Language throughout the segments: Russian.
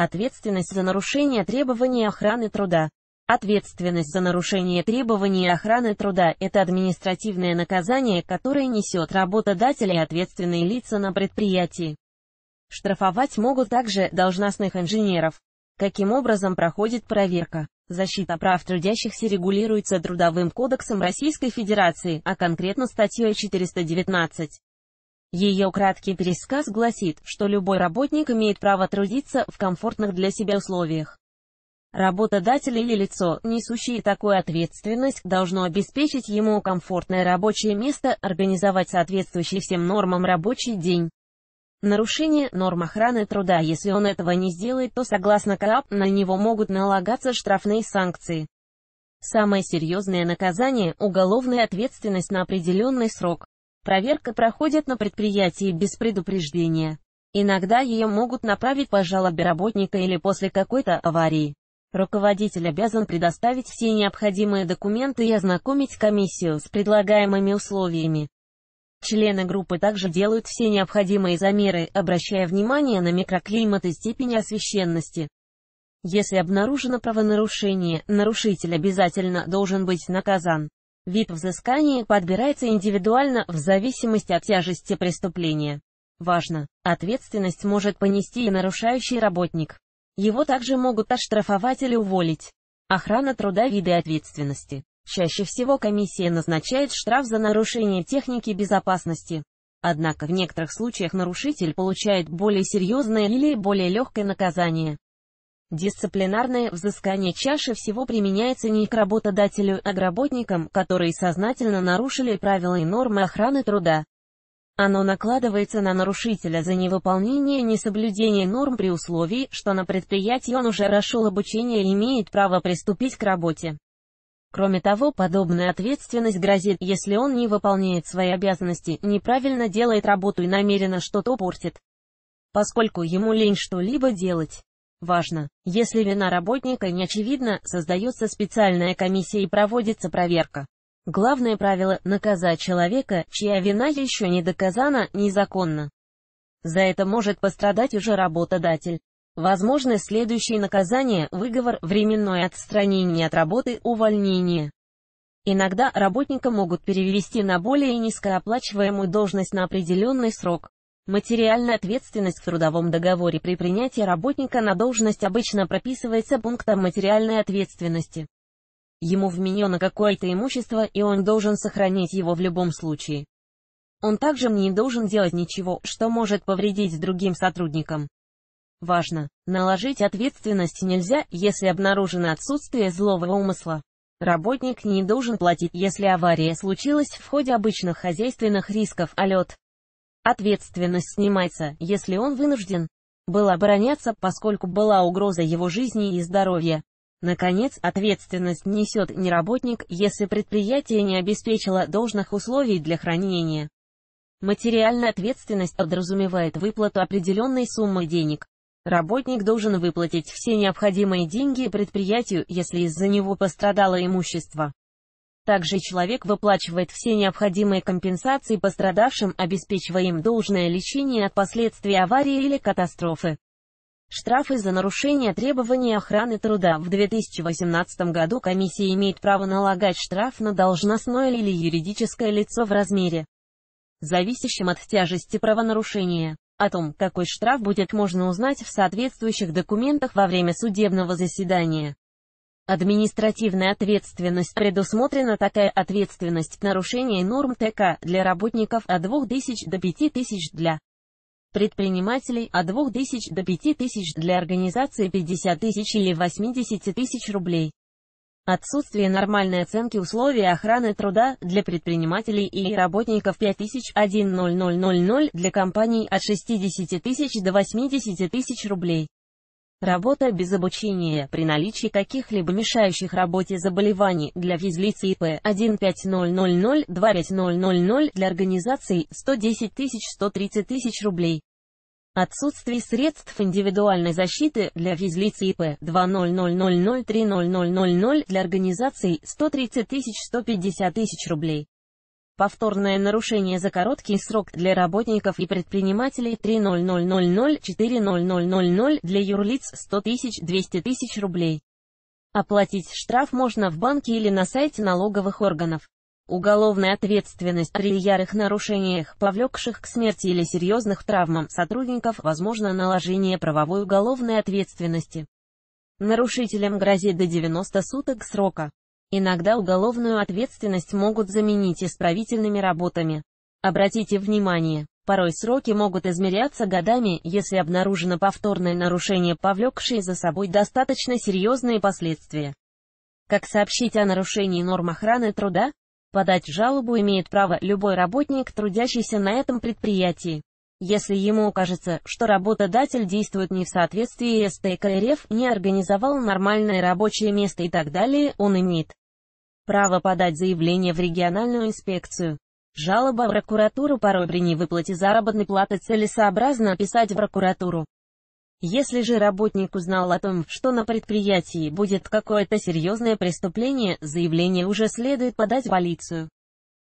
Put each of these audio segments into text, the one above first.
Ответственность за нарушение требований охраны труда. Ответственность за нарушение требований охраны труда – это административное наказание, которое несет работодатель и ответственные лица на предприятии. Штрафовать могут также должностных инженеров. Каким образом проходит проверка? Защита прав трудящихся регулируется Трудовым кодексом Российской Федерации, а конкретно статьей 419. Ее краткий пересказ гласит, что любой работник имеет право трудиться в комфортных для себя условиях. Работодатель или лицо, несущее такую ответственность, должно обеспечить ему комфортное рабочее место, организовать соответствующий всем нормам рабочий день. Нарушение норм охраны труда Если он этого не сделает, то согласно КАП, на него могут налагаться штрафные санкции. Самое серьезное наказание – уголовная ответственность на определенный срок. Проверка проходит на предприятии без предупреждения. Иногда ее могут направить по жалобе работника или после какой-то аварии. Руководитель обязан предоставить все необходимые документы и ознакомить комиссию с предлагаемыми условиями. Члены группы также делают все необходимые замеры, обращая внимание на микроклимат и степень освещенности. Если обнаружено правонарушение, нарушитель обязательно должен быть наказан. Вид взыскания подбирается индивидуально в зависимости от тяжести преступления. Важно, ответственность может понести и нарушающий работник. Его также могут оштрафовать или уволить. Охрана труда виды ответственности. Чаще всего комиссия назначает штраф за нарушение техники безопасности. Однако в некоторых случаях нарушитель получает более серьезное или более легкое наказание. Дисциплинарное взыскание чаще всего применяется не к работодателю, а к работникам, которые сознательно нарушили правила и нормы охраны труда. Оно накладывается на нарушителя за невыполнение несоблюдение норм при условии, что на предприятии он уже прошел обучение и имеет право приступить к работе. Кроме того, подобная ответственность грозит, если он не выполняет свои обязанности, неправильно делает работу и намеренно что-то портит. Поскольку ему лень что-либо делать. Важно, если вина работника не очевидна, создается специальная комиссия и проводится проверка. Главное правило – наказать человека, чья вина еще не доказана, незаконно. За это может пострадать уже работодатель. Возможно следующее наказание – выговор, временное отстранение от работы, увольнение. Иногда работника могут перевести на более низкооплачиваемую должность на определенный срок. Материальная ответственность в трудовом договоре при принятии работника на должность обычно прописывается пунктом материальной ответственности. Ему вменено какое-то имущество, и он должен сохранить его в любом случае. Он также не должен делать ничего, что может повредить другим сотрудникам. Важно, наложить ответственность нельзя, если обнаружено отсутствие злого умысла. Работник не должен платить, если авария случилась в ходе обычных хозяйственных рисков, а лед. Ответственность снимается, если он вынужден был обороняться, поскольку была угроза его жизни и здоровья. Наконец, ответственность несет не работник, если предприятие не обеспечило должных условий для хранения. Материальная ответственность подразумевает выплату определенной суммы денег. Работник должен выплатить все необходимые деньги предприятию, если из-за него пострадало имущество. Также человек выплачивает все необходимые компенсации пострадавшим, обеспечивая им должное лечение от последствий аварии или катастрофы. Штрафы за нарушение требований охраны труда. В 2018 году комиссия имеет право налагать штраф на должностное или юридическое лицо в размере, зависящем от тяжести правонарушения. О том, какой штраф будет можно узнать в соответствующих документах во время судебного заседания. Административная ответственность. Предусмотрена такая ответственность нарушение норм ТК для работников от 2000 до 5000 для предпринимателей от 2000 до 5000 для организации 50 тысяч или 80 тысяч рублей. Отсутствие нормальной оценки условий охраны труда для предпринимателей и работников 5000 для компаний от 60 тысяч до 80 тысяч рублей. Работа без обучения при наличии каких-либо мешающих работе заболеваний для физлиц ИП 15000-25000 для организаций 110 тысяч 130 тысяч рублей. Отсутствие средств индивидуальной защиты для физлиц ИП 200003000 для организаций 130 тысяч 150 тысяч рублей. Повторное нарушение за короткий срок для работников и предпринимателей 30000-400000 для юрлиц 100 тысяч 200 тысяч рублей. Оплатить штраф можно в банке или на сайте налоговых органов. Уголовная ответственность при ярых нарушениях, повлекших к смерти или серьезных травмам сотрудников, возможно наложение правовой уголовной ответственности. Нарушителям грозит до 90 суток срока. Иногда уголовную ответственность могут заменить исправительными работами. Обратите внимание, порой сроки могут измеряться годами, если обнаружено повторное нарушение, повлекшее за собой достаточно серьезные последствия. Как сообщить о нарушении норм охраны труда? Подать жалобу имеет право любой работник, трудящийся на этом предприятии. Если ему кажется, что работодатель действует не в соответствии с ТК не организовал нормальное рабочее место и так далее, он имеет право подать заявление в региональную инспекцию. Жалоба в прокуратуру порой при невыплате заработной платы целесообразно описать в прокуратуру. Если же работник узнал о том, что на предприятии будет какое-то серьезное преступление, заявление уже следует подать в полицию.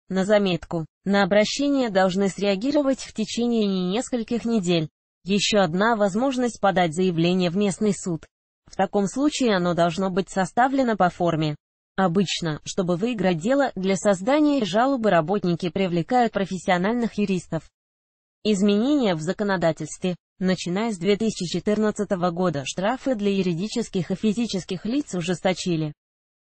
На заметку, на обращение должны среагировать в течение не нескольких недель. Еще одна возможность подать заявление в местный суд. В таком случае оно должно быть составлено по форме. Обычно, чтобы выиграть дело, для создания жалобы работники привлекают профессиональных юристов. Изменения в законодательстве. Начиная с 2014 года штрафы для юридических и физических лиц ужесточили.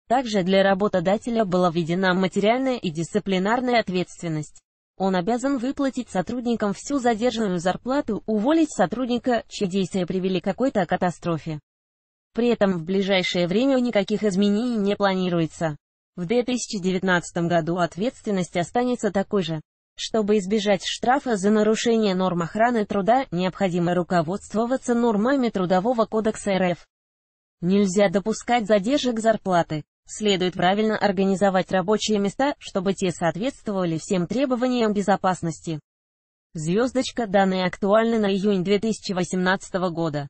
Также для работодателя была введена материальная и дисциплинарная ответственность. Он обязан выплатить сотрудникам всю задержанную зарплату, уволить сотрудника, чьи действия привели к какой-то катастрофе. При этом в ближайшее время никаких изменений не планируется. В 2019 году ответственность останется такой же. Чтобы избежать штрафа за нарушение норм охраны труда, необходимо руководствоваться нормами Трудового кодекса РФ. Нельзя допускать задержек зарплаты. Следует правильно организовать рабочие места, чтобы те соответствовали всем требованиям безопасности. Звездочка, данные актуальны на июнь 2018 года.